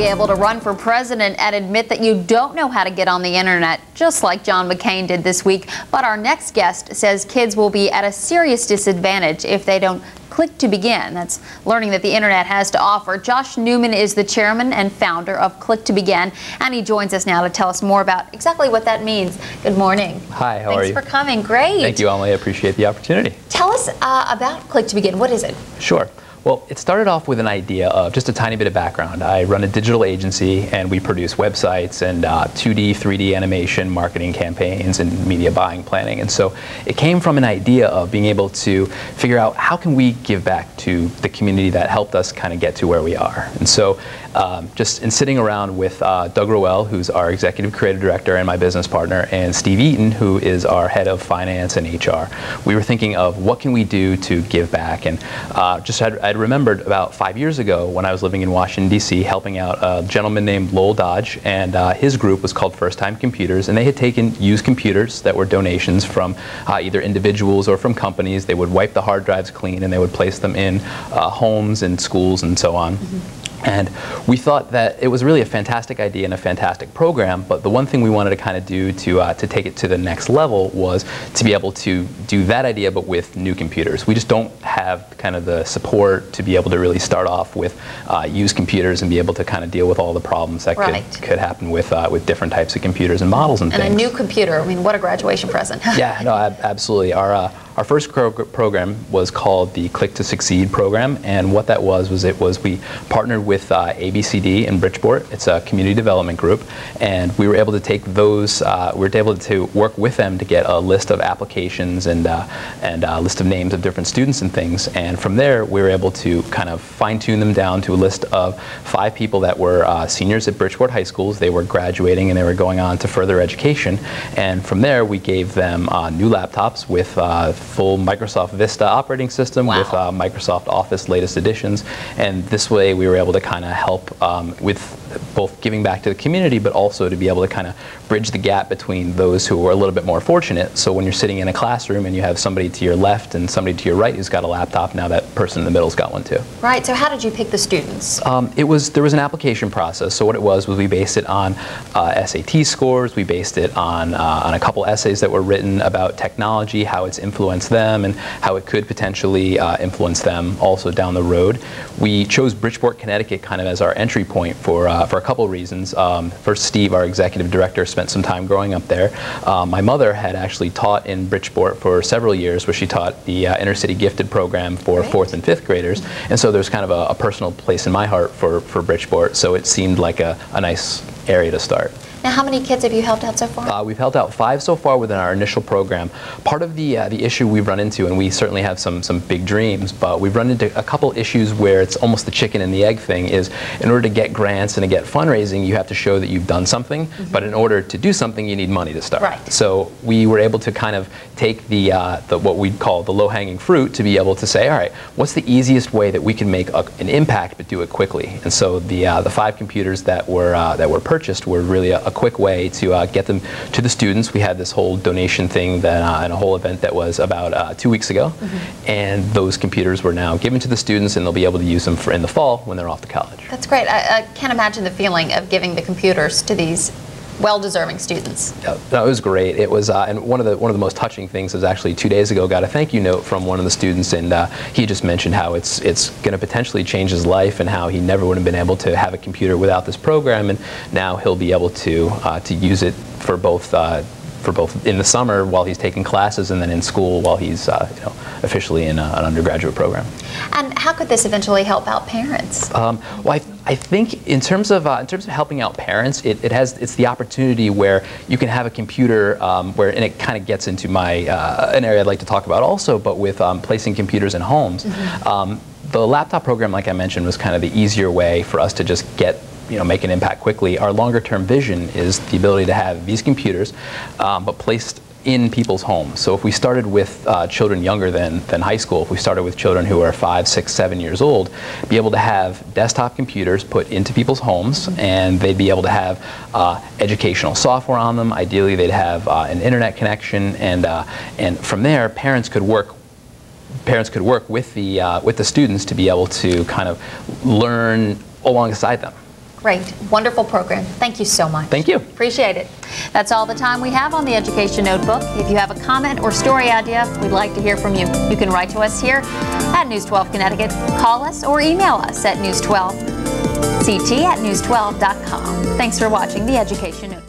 be able to run for president and admit that you don't know how to get on the internet, just like John McCain did this week. But our next guest says kids will be at a serious disadvantage if they don't click to begin. That's learning that the internet has to offer. Josh Newman is the chairman and founder of Click to Begin, and he joins us now to tell us more about exactly what that means. Good morning. Hi, how Thanks are you? for coming. Great. Thank you, Emily. I appreciate the opportunity. Tell us uh, about Click to Begin. What is it? Sure. Well, it started off with an idea of just a tiny bit of background. I run a digital agency and we produce websites and uh, 2D, 3D animation, marketing campaigns, and media buying planning. And so it came from an idea of being able to figure out how can we give back to the community that helped us kind of get to where we are. And so um, just in sitting around with uh, Doug Rowell, who's our executive creative director and my business partner, and Steve Eaton, who is our head of finance and HR, we were thinking of what can we do to give back. And uh, just had, I'd remembered about five years ago when I was living in Washington, D.C., helping out a gentleman named Lowell Dodge, and uh, his group was called First Time Computers, and they had taken used computers that were donations from uh, either individuals or from companies. They would wipe the hard drives clean and they would place them in uh, homes and schools and so on. Mm-hmm. And we thought that it was really a fantastic idea and a fantastic program, but the one thing we wanted to kind of do to, uh, to take it to the next level was to be able to do that idea but with new computers. We just don't have kind of the support to be able to really start off with uh, used computers and be able to kind of deal with all the problems that right. could, could happen with, uh, with different types of computers and models and, and things. And a new computer, I mean, what a graduation present. yeah, no, absolutely. Our, uh, our first program was called the Click to Succeed program, and what that was was it was we partnered with uh, ABCD in Bridgeport. It's a community development group, and we were able to take those. Uh, we were able to work with them to get a list of applications and uh, and a list of names of different students and things. And from there, we were able to kind of fine tune them down to a list of five people that were uh, seniors at Bridgeport high schools. They were graduating and they were going on to further education. And from there, we gave them uh, new laptops with uh, full Microsoft Vista operating system wow. with uh, Microsoft Office latest editions. And this way we were able to kind of help um, with both giving back to the community, but also to be able to kind of bridge the gap between those who are a little bit more fortunate. So when you're sitting in a classroom and you have somebody to your left and somebody to your right who's got a laptop, now that person in the middle's got one too. Right. So how did you pick the students? Um, it was there was an application process. So what it was was we based it on uh, SAT scores. We based it on uh, on a couple essays that were written about technology, how it's influenced them, and how it could potentially uh, influence them also down the road. We chose Bridgeport, Connecticut, kind of as our entry point for uh, for a couple of reasons. Um, first, Steve, our executive director, spent some time growing up there. Um, my mother had actually taught in Bridgeport for several years, where she taught the uh, inner city gifted program for Great. fourth and fifth graders, and so there's kind of a, a, personal place in my heart for for Bridgeport. So it seemed like a, a nice area to start. Now, how many kids have you helped out so far? Uh, we've helped out five so far within our initial program. Part of the uh, the issue we've run into, and we certainly have some some big dreams, but we've run into a couple issues where it's almost the chicken and the egg thing. Is in order to get grants and to get fundraising, you have to show that you've done something. Mm -hmm. But in order to do something, you need money to start. Right. So we were able to kind of take the, uh, the what we call the low-hanging fruit to be able to say, all right, what's the easiest way that we can make a, an impact but do it quickly? And so the uh, the five computers that were uh, that were purchased were really a, a quick way to uh, get them to the students. We had this whole donation thing that, uh, and a whole event that was about uh, two weeks ago, mm -hmm. and those computers were now given to the students, and they'll be able to use them for in the fall when they're off to college. That's great. I, I can't imagine the feeling of giving the computers to these well-deserving students. That was great. It was, uh, and one of the one of the most touching things was actually two days ago. Got a thank you note from one of the students, and uh, he just mentioned how it's it's going to potentially change his life, and how he never would have been able to have a computer without this program, and now he'll be able to uh, to use it for both uh, for both in the summer while he's taking classes and then in school while he's uh, you know, officially in a, an undergraduate program. And how could this eventually help out parents? Um, well, I, I, think in terms of uh, in terms of helping out parents, it, it, has it's the opportunity where you can have a computer um, where and it kind of gets into my uh, an area I'd like to talk about also, but with um, placing computers in homes. Mm -hmm. The laptop program, like I mentioned, was kind of the easier way for us to just get you know, make an impact quickly. Our longer term vision is the ability to have these computers, um, but placed in people's homes. So if we started with uh, children younger than, than high school, if we started with children who are five, six, seven years old, be able to have desktop computers put into people's homes and they'd be able to have uh, educational software on them. Ideally, they'd have uh, an internet connection and, uh, and from there, parents could work parents could work with the, uh, with the students to be able to kind of learn alongside them. Great. Wonderful program. Thank you so much. Thank you. Appreciate it. That's all the time we have on the Education Notebook. If you have a comment or story idea, we'd like to hear from you. You can write to us here at News 12 Connecticut, call us, or email us at news12ct at news12.com. Thanks for watching the Education Notebook.